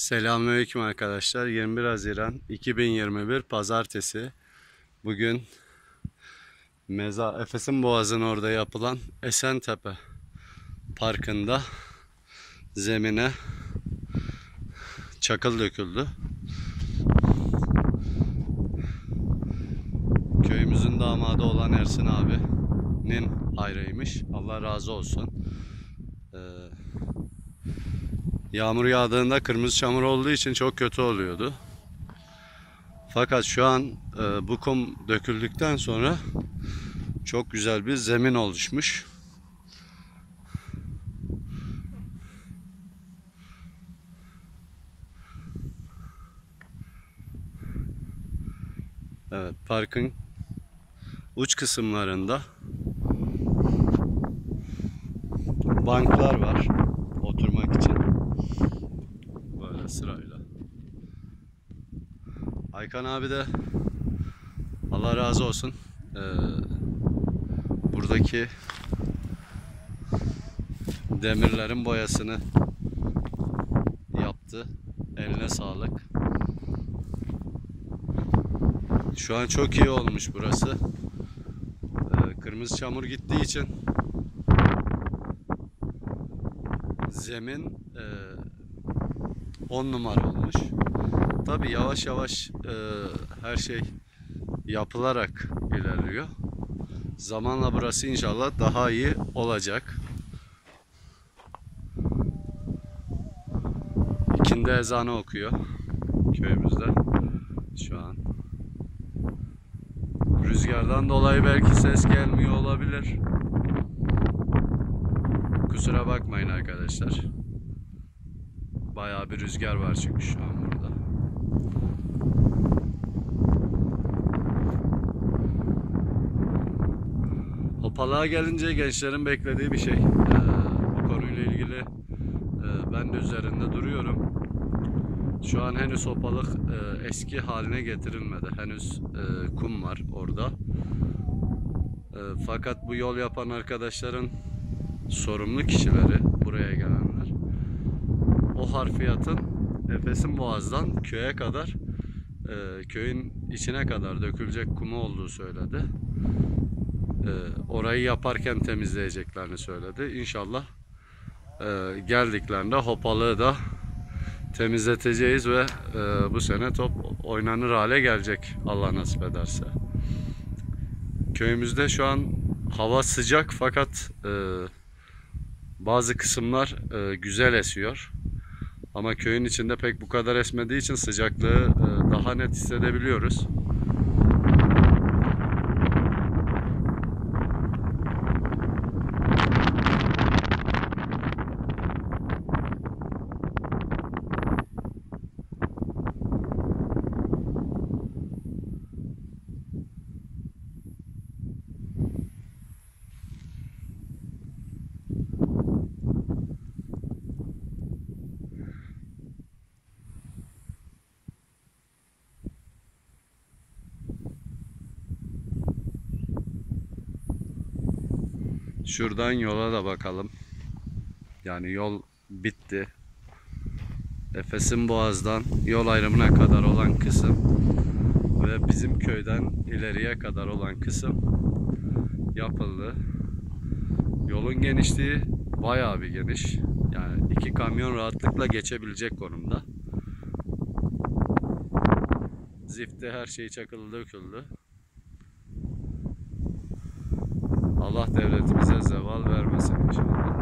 Selamünaleyküm arkadaşlar. 21 Haziran 2021 Pazartesi. Bugün Meza Efes'in Boğazı'nın orada yapılan Esentepe Parkı'nda zemine çakıl döküldü. Köyümüzün damadı olan Ersin abinin hayrıymış. Allah razı olsun. Ee, Yağmur yağdığında kırmızı çamur olduğu için çok kötü oluyordu. Fakat şu an e, bu kum döküldükten sonra çok güzel bir zemin oluşmuş. Evet, parkın uç kısımlarında banklar var oturmak için. Aykan abi de Allah razı olsun. Ee, buradaki demirlerin boyasını yaptı. Eline sağlık. Şu an çok iyi olmuş burası. Ee, kırmızı çamur gittiği için zemin 10 numara olmuş. Tabi yavaş yavaş e, her şey yapılarak ilerliyor. Zamanla burası inşallah daha iyi olacak. İkindi ezanı okuyor köyümüzde şu an. Rüzgardan dolayı belki ses gelmiyor olabilir. Kusura bakmayın arkadaşlar. Bayağı bir rüzgar var çünkü şu an burada. Hopalığa gelince gençlerin beklediği bir şey. Ee, bu konuyla ilgili e, ben de üzerinde duruyorum. Şu an henüz hopalık e, eski haline getirilmedi. Henüz e, kum var orada. Fakat bu yol yapan arkadaşların sorumlu kişileri buraya gelenler o harfiyatın Efes'in boğazdan köye kadar e, köyün içine kadar dökülecek kumu olduğu söyledi. E, orayı yaparken temizleyeceklerini söyledi. İnşallah e, geldiklerinde hopalığı da temizleteceğiz ve e, bu sene top oynanır hale gelecek Allah nasip ederse. Köyümüzde şu an hava sıcak fakat e, bazı kısımlar e, güzel esiyor. Ama köyün içinde pek bu kadar esmediği için sıcaklığı e, daha net hissedebiliyoruz. Şuradan yola da bakalım. Yani yol bitti. Efes'in Boğaz'dan yol ayrımına kadar olan kısım ve bizim köyden ileriye kadar olan kısım yapıldı. Yolun genişliği bayağı bir geniş. Yani iki kamyon rahatlıkla geçebilecek konumda. Zifte her şey çakıldı döküldü. Allah devletimize zeval vermesin inşallah.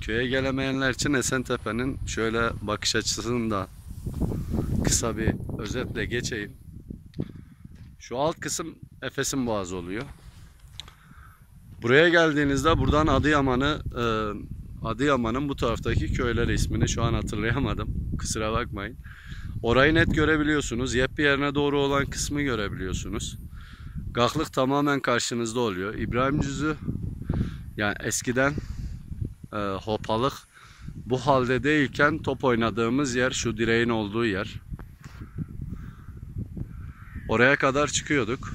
Köye gelemeyenler için Esentepe'nin şöyle bakış açısını da kısa bir özetle geçeyim. Şu alt kısım Efes'in boğazı oluyor. Buraya geldiğinizde buradan Adıyaman'ı e, Adıyaman'ın bu taraftaki köyler ismini şu an hatırlayamadım. Kusura bakmayın. Orayı net görebiliyorsunuz. Yep yerine doğru olan kısmı görebiliyorsunuz. Gaklık tamamen karşınızda oluyor. İbrahim Cüzü yani eskiden e, hopalık bu halde değilken top oynadığımız yer şu direğin olduğu yer. Oraya kadar çıkıyorduk.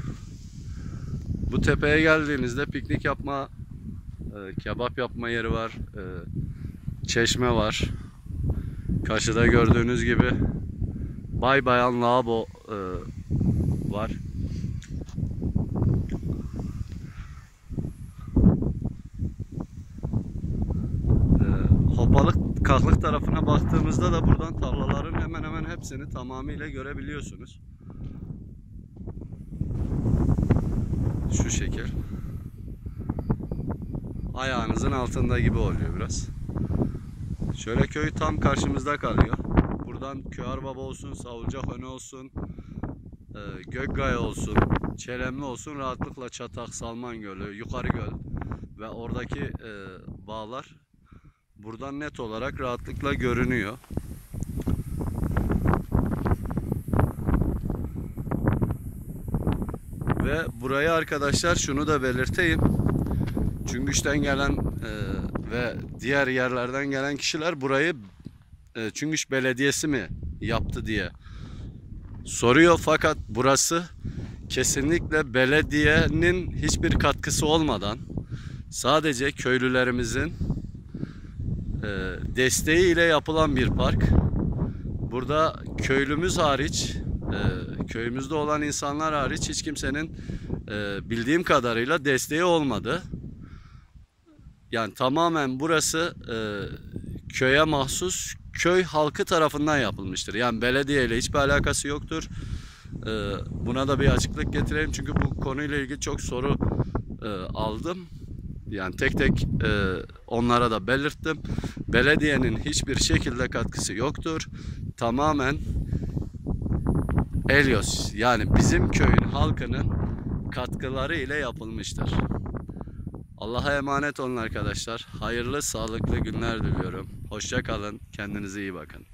Bu tepeye geldiğinizde piknik yapma, e, kebap yapma yeri var, e, çeşme var. Karşıda gördüğünüz gibi Bay Bayan Lavabo e, var. Hopalık Kaklık tarafına baktığımızda da buradan tarlaların hemen hemen hepsini tamamıyla görebiliyorsunuz. Şu şekil. Ayağınızın altında gibi oluyor biraz. Şöyle köy tam karşımızda kalıyor. Buradan Köarbaba olsun, Savulcakönü olsun, e, Gökgaya olsun, Çelemli olsun rahatlıkla Çatak, Salman Gölü, Yukarı Göl ve oradaki e, bağlar buradan net olarak rahatlıkla görünüyor. Ve burayı arkadaşlar şunu da belirteyim. Çüngüş'ten gelen e, ve diğer yerlerden gelen kişiler burayı e, Çüngüş Belediyesi mi yaptı diye soruyor. Fakat burası kesinlikle belediyenin hiçbir katkısı olmadan sadece köylülerimizin e, desteğiyle yapılan bir park. Burada köylümüz hariç, e, köyümüzde olan insanlar hariç hiç kimsenin e, bildiğim kadarıyla desteği olmadı. Yani tamamen burası e, köye mahsus köy halkı tarafından yapılmıştır. Yani belediye ile hiçbir alakası yoktur. E, buna da bir açıklık getireyim çünkü bu konuyla ilgili çok soru e, aldım. Yani tek tek e, onlara da belirttim. Belediyenin hiçbir şekilde katkısı yoktur. Tamamen Elios yani bizim köyün halkının katkıları ile yapılmıştır. Allah'a emanet olun arkadaşlar. Hayırlı, sağlıklı günler diliyorum. Hoşça kalın. Kendinize iyi bakın.